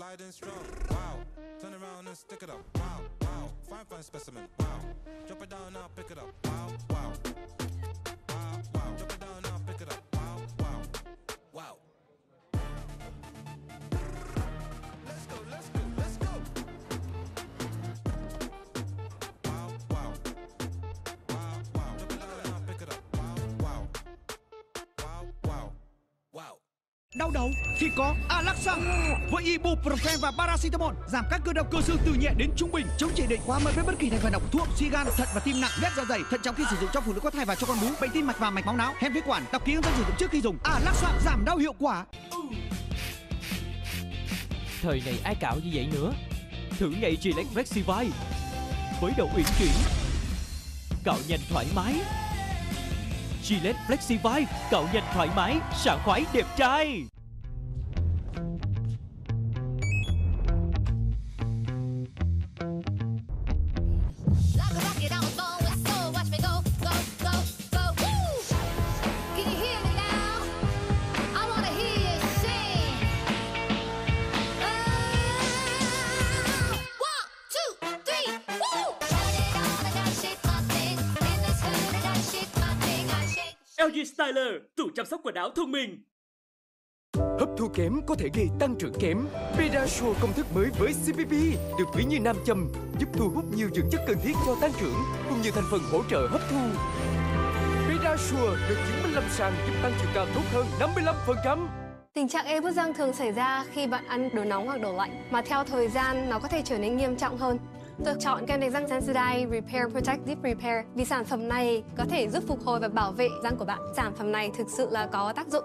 sliding strong. Wow, turn around and stick it up. Wow, wow, fine, fine specimen. Wow, drop it down now, pick it up. Wow, Đau đầu thì có Alaxa với ibuprofen và paracetamol, giảm các cơn đau cơ xương từ nhẹ đến trung bình. Chống chỉ định quá mẫn với bất kỳ thành phần nào của thuốc suy gan, thận và tim nặng ghét dạ dày, thận trọng khi sử dụng cho phụ nữ có thai và cho con bú. Bệnh tim mạch và mạch máu não hen phế quản, đọc kỹ hướng dẫn sử dụng trước khi dùng. Alaxa giảm đau hiệu quả. Thời này ai cạo như vậy nữa? Thử ngay Gillette Flexivide Với đầu uyển chuyển. Cạo nhanh thoải mái. Gillette Flexivide Cạo nhanh thoải mái Sảng khoái đẹp trai. LG Styler, tủ chăm sóc quần áo thông minh. Hấp thu kém có thể gây tăng trưởng kém. Pedasure công thức mới với CPP được ví như nam châm, giúp thu hút nhiều dưỡng chất cần thiết cho tăng trưởng cùng nhiều thành phần hỗ trợ hấp thu. Pedasure được chứng minh lâm sàng giúp tăng chiều cao tốt hơn 55%. Tình trạng ê bút răng thường xảy ra khi bạn ăn đồ nóng hoặc đồ lạnh, mà theo thời gian nó có thể trở nên nghiêm trọng hơn. Tôi chọn kem đánh răng Sensodyne Repair Protect Deep Repair vì sản phẩm này có thể giúp phục hồi và bảo vệ răng của bạn. Sản phẩm này thực sự là có tác dụng.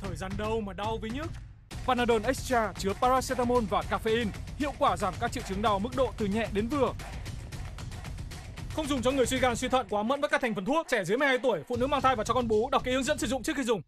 Thời gian đâu mà đau với nhức? Panadol Extra chứa paracetamol và caffeine, hiệu quả giảm các triệu chứng đau mức độ từ nhẹ đến vừa. Không dùng cho người suy gan suy thận quá mẫn với các thành phần thuốc, trẻ dưới 12 tuổi, phụ nữ mang thai và cho con bú, đọc kỹ hướng dẫn sử dụng trước khi dùng.